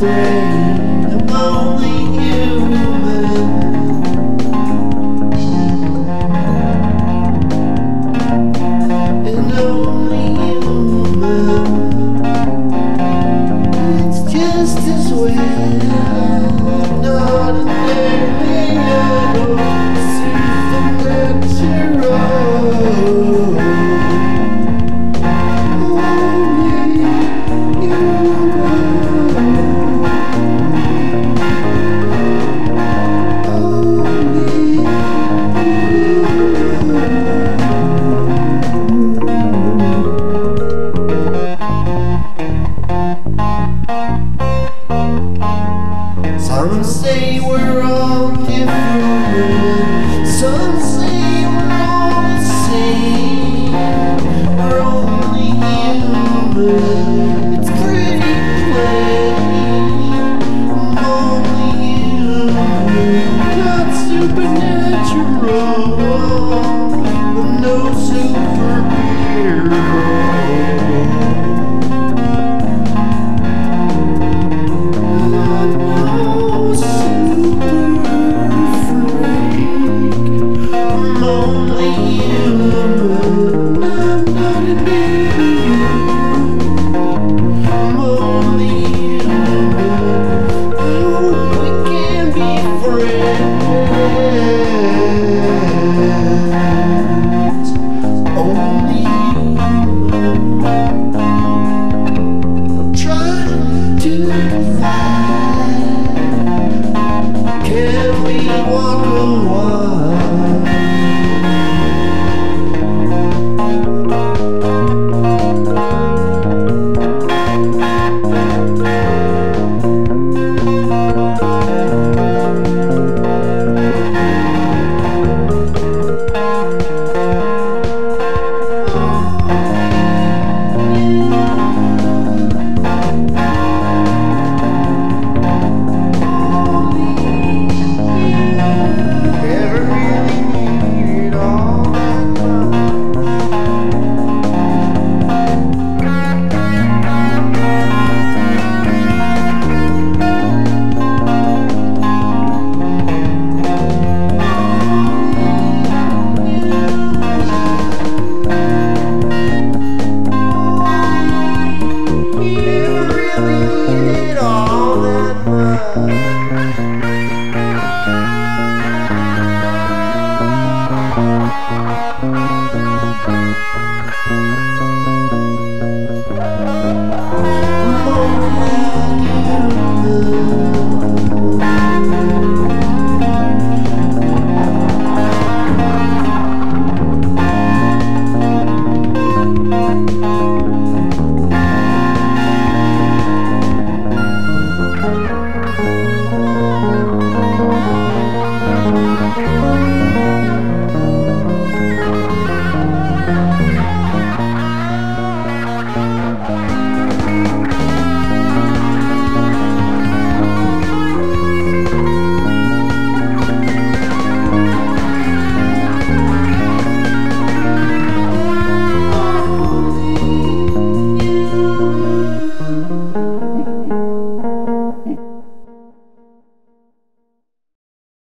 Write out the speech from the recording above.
with